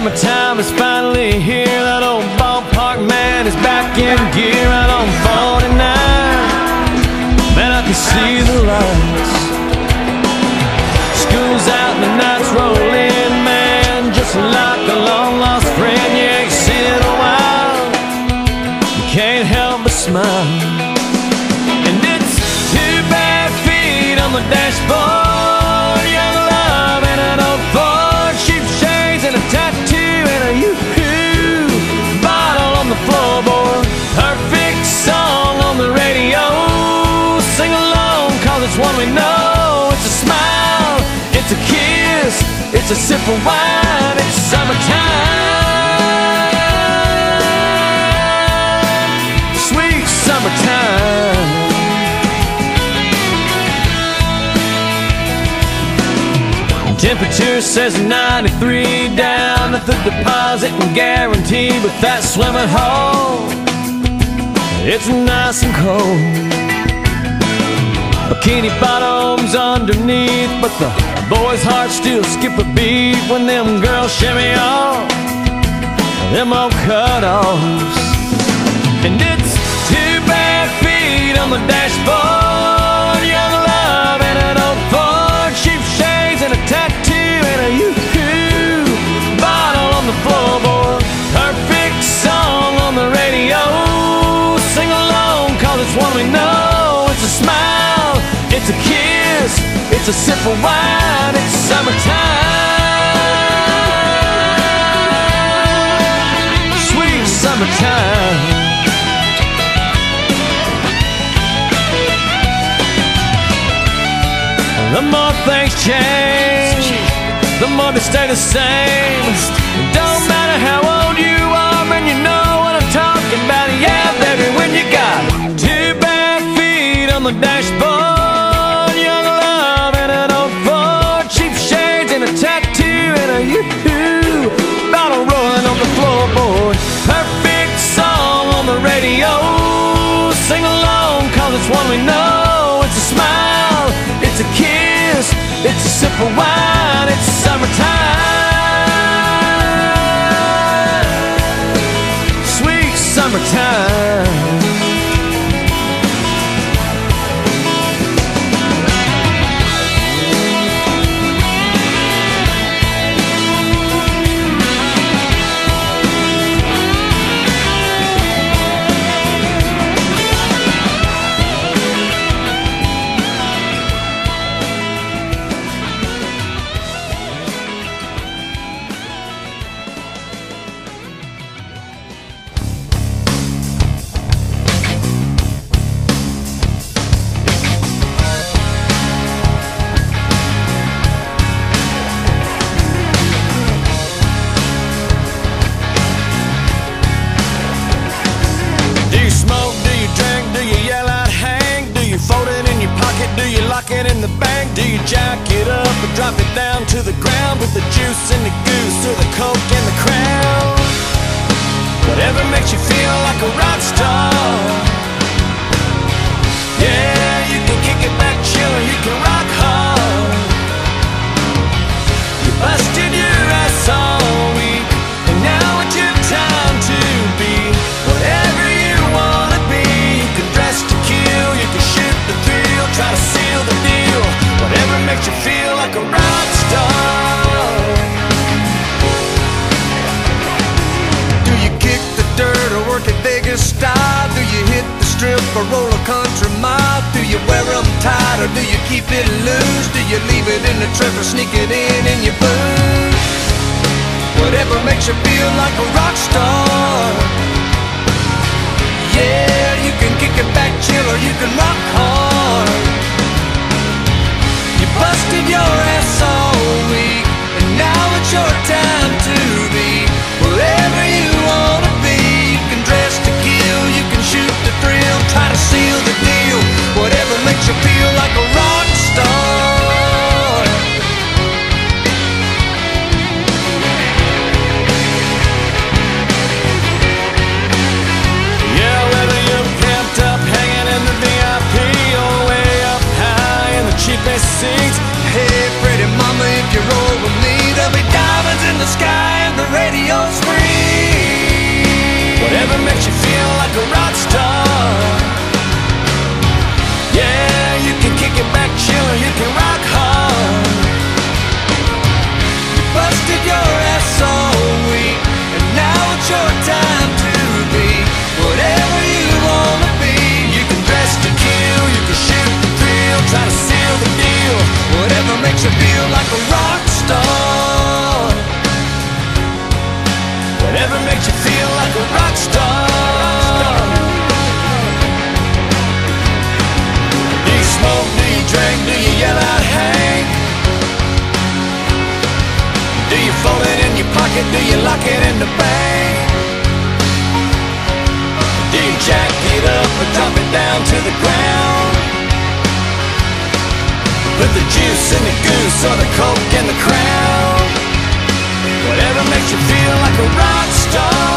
Summertime is finally here. That old ballpark man is back in gear out on 49. Man, I can see the lights. School's out and the nights rolling man. Just like a long lost friend you ain't seen in a while. You can't help but smile. And it's two bare feet on the dashboard. One we know. It's a smile. It's a kiss. It's a sip of wine. It's summertime. Sweet summertime. Temperature says 93 down at the deposit and guarantee, but that swimming hole, it's nice and cold. Bikini bottoms underneath, but the boys' hearts still skip a beat when them girls shimmy off them old cutoffs. And it's two bare feet on the dashboard, a sip of wine, it's summertime. Sweet summertime. The more things change, the more they stay the same. Don't matter how old you are, man, you know one we know. It's a smile, it's a kiss, it's a sip of wine, it's summertime. Sweet summertime. Jack it up and drop it down to the ground with the juice or the at style? Do you hit the strip or roll a country mile? Do you wear wear 'em tight or do you keep it loose? Do you leave it in the truck or sneak it in in your boots? Whatever makes you feel like a rock star. Yeah, you can kick it back, chill, or you can rock hard. it? Do you lock it in the bank? Do you jack it up or drop it down to the ground? Put the juice in the goose or the coke in the crown Whatever makes you feel like a rock star